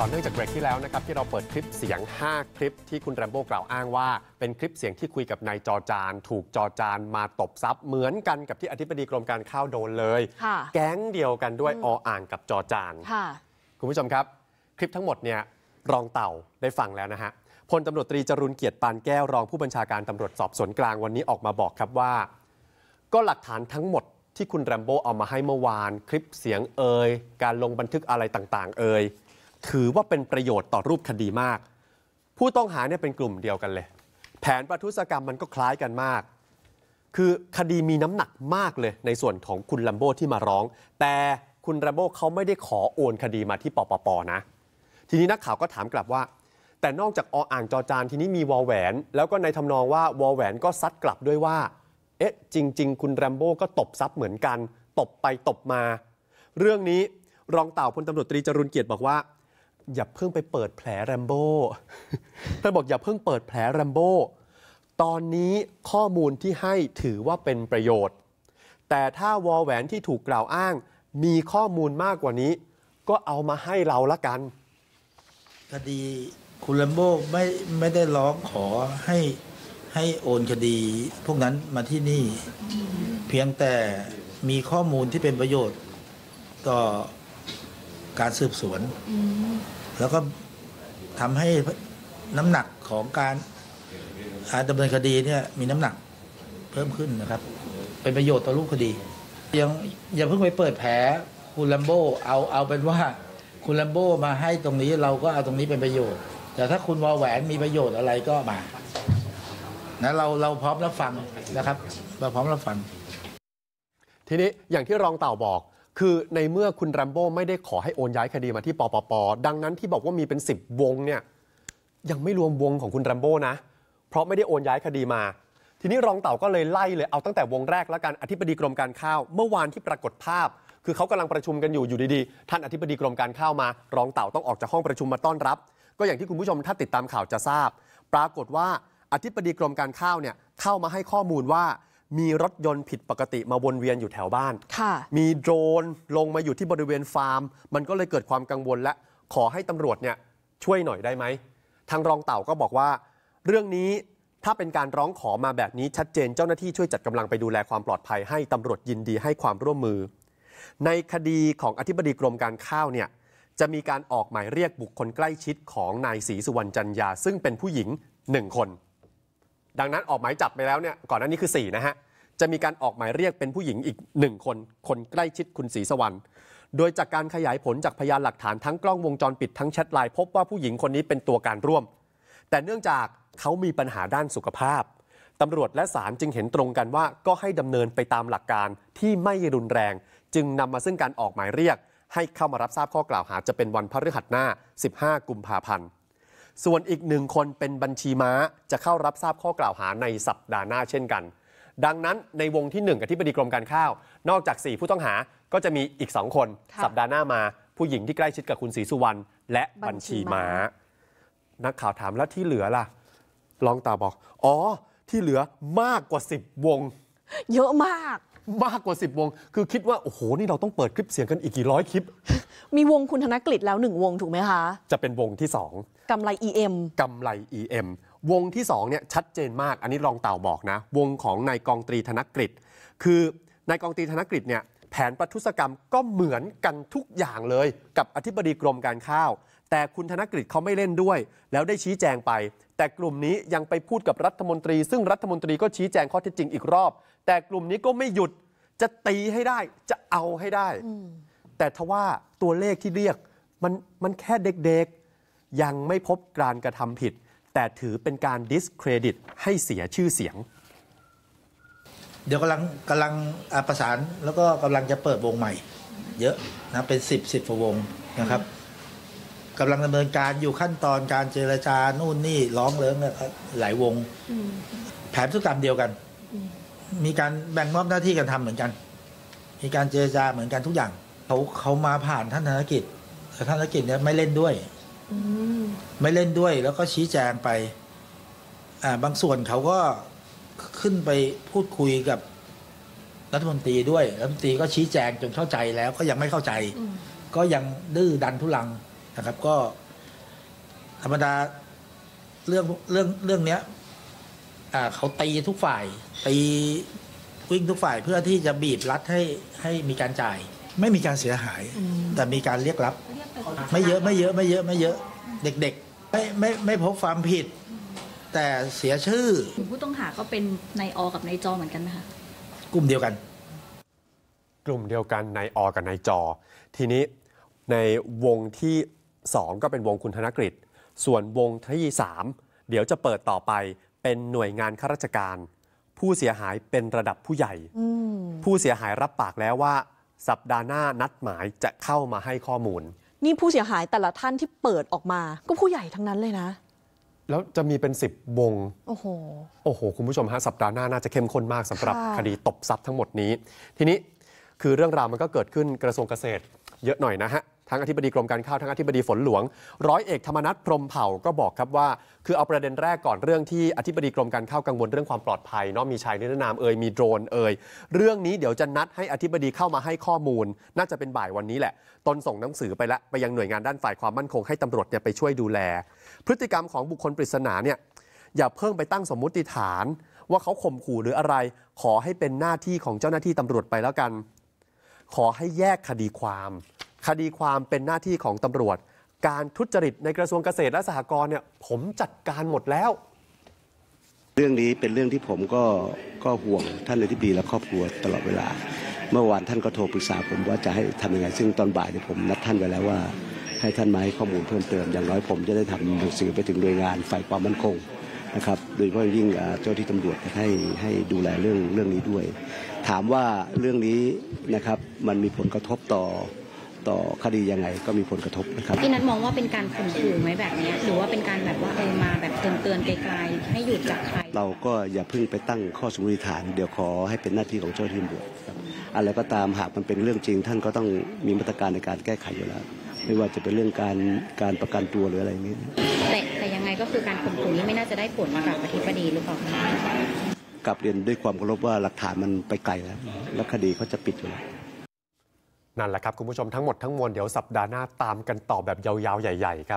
ต่อเนื่องจากเบรกที่แล้วนะครับที่เราเปิดคลิปเสียง 5 คลิปที่คุณแรมโบ้กล่าวอ้างว่า เป็นคลิปเสียงที่คุยกับนายจอจาน ถูกจอจานมาตบซับเหมือนกันกับที่อธิบดีกรมการข้าวโดนเลยค่ะแก๊งเดียวกันด้วยออ่างกับจอจานค่ะคุณผู้ชมครับ คลิปทั้งหมดเนี่ยรองเต่าได้ฟังแล้วนะฮะพลตำรวจตรีจรุนเกียรติปานแก้วรองผู้บัญชาการตำรวจสอบสวนกลางวันนี้ออกมาบอกครับว่า ก็หลักฐานทั้งหมดที่คุณแรมโบ้เอามาให้เมื่อวาน คลิปเสียงเอ่ยการลงบันทึกอะไรต่าง ๆ เอ่ย ถือว่าเป็นประโยชน์ต่อรูปคดีมาก ผู้ต้องหาเนี่ยเป็นกลุ่มเดียวกันเลย แผนประทุษกรรมมันก็คล้ายกันมาก คือคดีมีน้ำหนักมากเลยในส่วนของคุณลัมโบ้ที่มาร้อง แต่คุณลัมโบ้เขาไม่ได้ขอโอนคดีมาที่ปปปนะ ทีนี้นักข่าวก็ถามกลับว่า แต่นอกจากออ่างจอจานทีนี้มีวอลแหวน แล้วก็ในทำนองว่าวอลแหวนก็ซัดกลับด้วยว่า เอ๊ะ จริง ๆ คุณแรมโบ้ก็ตบซับเหมือนกัน ตบไปตบมา เรื่องนี้รองเต่าพลตำรวจตรีจรุนเกียรติบอกว่า อย่าเพิ่งไปเปิดแผลแรมโบ้ท่านบอกอย่าเพิ่งเปิดแผลแรมโบ้ตอนนี้ข้อมูลที่ให้ถือว่าเป็นประโยชน์ แต่ถ้าวอลแหวนที่ถูกกล่าวอ้าง มีข้อมูลมากกว่านี้ ก็เอามาให้เราละกัน คดีคุณลัมโบ้ไม่ไม่ได้ร้องขอให้ให้โอนคดี พวกนั้นมาที่นี่ เพียงแต่มีข้อมูลที่เป็นประโยชน์ต่อการสืบสวน แล้วก็ทำให้น้ำหนักของการอ่าดำเนินคดีเนี่ยมีน้ำหนักเพิ่มขึ้นนะครับ เป็นประโยชน์ต่อรูปคดี ยังอย่าเพิ่งไปเปิดแผลคุณลัมโบเอาเอาเป็นว่าคุณลัมโบมาให้ตรงนี้เราก็เอาตรงนี้เป็นประโยชน์ แต่ถ้าคุณวอลแหวนมีประโยชน์อะไรก็มานะเราเราพร้อมรับฟังนะครับ เราพร้อมรับฟัง ทีนี้อย่างที่รองเต่าบอก คือในเมื่อคุณแรมโบ้ไม่ได้ขอให้โอนย้ายคดีมาที่ปปป ดังนั้นที่บอกว่ามีเป็น 10 วงเนี่ยยังไม่รวมวงของคุณแรมโบ้นะ เพราะไม่ได้โอนย้ายคดีมา ทีนี้รองเต่าก็เลยไล่เลยเอาตั้งแต่วงแรกแล้วกันอธิบดีกรมการข้าว เมื่อวานที่ปรากฏภาพ คือเขากำลังประชุมกันอยู่อยู่ดีๆ ท่านอธิบดีกรมการข้าวมา รองเต่าต้องออกจากห้องประชุมมาต้อนรับ ก็อย่างที่คุณผู้ชมถ้าติดตามข่าวจะทราบ ปรากฏว่าอธิบดีกรมการข้าวเนี่ยเข้ามาให้ข้อมูลว่า มีรถยนต์ผิดปกติมาวนเวียนอยู่แถวบ้านค่ะมีโดรนลงมาอยู่ที่บริเวณฟาร์ม มันก็เลยเกิดความกังวลและขอให้ตำรวจเนี่ยช่วยหน่อยได้ไหม ทางรองเต่าก็บอกว่า เรื่องนี้ถ้าเป็นการร้องขอมาแบบนี้ชัดเจนเจ้าหน้าที่ช่วยจัดกำลังไปดูแลความปลอดภัยให้ตำรวจยินดีให้ความร่วมมือ ในคดีของอธิบดีกรมการข้าวเนี่ยจะมีการออกหมายเรียกบุคคลใกล้ชิดของนายศรีสุวรรณจันยาซึ่งเป็นผู้หญิงหนึ่งคน ดังนั้นออกหมายจับไปแล้วเนี่ยก่อนหน้านี้คือ4นะฮะจะมีการออกหมายเรียกเป็นผู้หญิงอีกหนึ่งคน คนใกล้ชิดคุณศรีสวรรณโดยจากการขยายผลจากพยานหลักฐานทั้งกล้องวงจรปิดทั้งแชทไลน์พบว่าผู้หญิงคนนี้เป็นตัวการร่วม แต่เนื่องจากเขามีปัญหาด้านสุขภาพตำรวจและศาลจึงเห็นตรงกันว่าก็ให้ดำเนินไปตามหลักการที่ไม่รุนแรง จึงนำมาซึ่งการออกหมายเรียก ให้เข้ามารับทราบข้อกล่าวหาจะเป็นวันพฤหัสหน้า 15 กุมภาพันธ์ ส่วนอีกหนึ่งคนเป็นบัญชีม้าจะเข้ารับทราบข้อกล่าวหาในสัปดาห์หน้าเช่นกัน ดังนั้นในวงที่1อธิบดีกรมการข้าว นอกจาก 4 ผู้ต้องหาก็จะมีอีก 2 คนค่ะสัปดาห์หน้ามาผู้หญิงที่ใกล้ชิดกับคุณศรีสุวรรณและบัญชีม้า นักข่าวถามแล้วที่เหลือล่ะรองตาบอก อ๋อ ที่เหลือมากกว่า 10 วง เยอะมาก มากกว่า 10 วง คือคิดว่า โอ้โห นี่เราต้องเปิดคลิปเสียงกันอีกกี่ร้อยคลิป มีวงคุณธนกฤษแล้วหนึ่งวงถูกไหมคะ จะเป็นวงที่ 2กำไร EM กำไร EM วงที่2เนี่ยชัดเจนมาก อันนี้รองเต่าบอกนะ วงของนายกองตรีธนกฤษ คือนายกองตรีธนกฤษเนี่ยแผนประทุษกรรมก็เหมือนกันทุกอย่างเลย กับอธิบดีกรมการข้าว แต่คุณธนกฤษเขาไม่เล่นด้วย แล้วได้ชี้แจงไป แต่กลุ่มนี้ยังไปพูดกับรัฐมนตรี ซึ่งรัฐมนตรีก็ชี้แจงข้อเท็จจริงอีกรอบ แต่กลุ่มนี้ก็ไม่หยุดจะตีให้ได้จะเอาให้ได้ แต่ทว่าตัวเลขที่เรียกมันมันแค่เด็กๆ ยังไม่พบการกระทำผิด แต่ถือเป็นการ discredit ให้เสียชื่อเสียง เดี๋ยวกำลังกำลังอ่าประสานแล้วก็กำลังจะเปิดวงใหม่ เยอะนะเป็นสิบสิบวงนะครับกำลังดำเนินการอยู่ขั้นตอนการเจรจานู่นนี่ร้องเริงเนี่ยหลายวง แผนธุรกรรมเดียวกัน มีการแบ่งมอบหน้าที่กันทำเหมือนกัน มีการเจรจาเหมือนกันทุกอย่างเขาเขามาผ่านท่านธนกิจแต่ท่านธนกิจเนี่ยไม่เล่นด้วยไม่เล่นด้วยแล้วก็ชี้แจงไป อ่า บางส่วนเขาก็ขึ้นไปพูดคุยกับรัฐมนตรีด้วยรัฐมนตรีก็ชี้แจงจนเข้าใจแล้วก็ยังไม่เข้าใจ ก็ยังดื้อดันทุลังนะครับ ก็ ธรรมดาเรื่องเรื่องเรื่องเนี้ยอ่า เขาตีทุกฝ่าย ตีวิ่งทุกฝ่ายเพื่อที่จะบีบรัดให้ให้มีการจ่าย ไม่มีการเสียหาย แต่มีการเรียกรับ ไม่เยอะไม่เยอะไม่เยอะไม่เยอะเด็กๆ ไม่ไม่ไม่พบความผิด แต่เสียชื่อกลุ่มผู้ต้องหาก็เป็นนายอกับนายจอเหมือนกันไหมคะกลุ่มเดียวกัน กลุ่มเดียวกันในอกับในจอ ทีนี้ในวงที่ 2 ก็เป็นวงคุณธนกฤษ ส่วนวงที่ 3 เดี๋ยวจะเปิดต่อไป เป็นหน่วยงานข้าราชการ ผู้เสียหายเป็นระดับผู้ใหญ่ผู้เสียหายรับปากแล้วว่า สัปดาห์หน้านัดหมายจะเข้ามาให้ข้อมูล นี่ผู้เสียหายแต่ละท่านที่เปิดออกมา ก็ผู้ใหญ่ทั้งนั้นเลยนะ แล้วจะมีเป็น10วง โอ้โหโอ้โห คุณผู้ชมฮะสัปดาห์หน้าน่าจะเข้มข้นมากสำหรับค่ะคดีตบทรัพย์ทั้งหมดนี้ ทีนี้คือเรื่องราวมันก็เกิดขึ้นกระทรวงเกษตร เยอะหน่อยนะฮะ ทั้งอธิบดีกรมการข้าวทั้งอธิบดีฝนหลวง ร้อยเอกธรรมนัฐพรมเผ่าก็บอกครับว่า คือเอาประเด็นแรกก่อนเรื่องที่อธิบดีกรมการข้าวกังวลเรื่องความปลอดภัยเนาะมีชายนิรนามเอ่ยมีโดรนเอ่ยเรื่องนี้เดี๋ยวจะนัดให้อธิบดีเข้ามาให้ข้อมูล น่าจะเป็นบ่ายวันนี้แหละ ตนส่งหนังสือไปแล้วไปยังหน่วยงานด้านฝ่ายความมั่นคงให้ตำรวจเนี่ยไปช่วยดูแล พฤติกรรมของบุคคลปริศนาเนี่ยอย่าเพิ่งไปตั้งสมมุติฐาน ว่าเขาข่มขู่หรืออะไร ขอให้เป็นหน้าที่ของเจ้าหน้าที่ตำรวจไปแล้วกัน ขอให้แยกคดีความ คดีความเป็นหน้าที่ของตำรวจ การทุจริตในกระทรวงเกษตรและสหกรณ์เนี่ยผมจัดการหมดแล้ว เรื่องนี้เป็นเรื่องที่ผมก็ก็ห่วงท่านอธิบดีและครอบครัวตลอดเวลา เมื่อวานท่านก็โทรปรึกษาผมว่าจะให้ทำยังไง ซึ่งตอนบ่ายเนี่ยผมนัดท่านไว้แล้วว่า ให้ท่านมาให้ข้อมูลเพิ่มเติม อย่างน้อยผมจะได้ทำหนังสือไปถึงหน่วยงานฝ่ายความมั่นคงนะครับโดยเฉพาะอยยิ่งเจ้าที่ตำรวจให้ให้ดูแลเรื่องเรื่องนี้ด้วย ถามว่าเรื่องนี้นะครับมันมีผลกระทบต่อ ต่อคดียังไงก็มีผลกระทบนะครับพี่นัทมองว่าเป็นการข่มขู่ไหมแบบเนี้ยหรือว่าเป็นการแบบว่าเออมาแบบเตือนเตือนๆไกลๆให้หยุดจากใครเราก็อย่าเพิ่งไปตั้งข้อสมมติฐาน เดี๋ยวขอให้เป็นหน้าที่ของเจ้าหน้าที่ตำรวจครับอะไรก็ตามหากมันเป็นเรื่องจริง ท่านก็ต้องมีมาตรการในการแก้ไขอยู่แล้ว ไม่ว่าจะเป็นเรื่องการการประกันตัวหรืออะไรอย่างนี้แต่แต่ยังไงก็คือการข่มขู่นี้ไม่น่าจะได้ผลกับอธิบดีหรือเปล่าคะกลับเรียนด้วยความเคารพว่าหลักฐานมันไปไกลแล้ว แล้วคดีเขาจะปิดอยู่แล้ว นั่นแหละครับ คุณผู้ชมทั้งหมดทั้งมวลเดี๋ยวสัปดาห์หน้าตามกันต่อแบบยาวๆ ใหญ่ๆ ครับ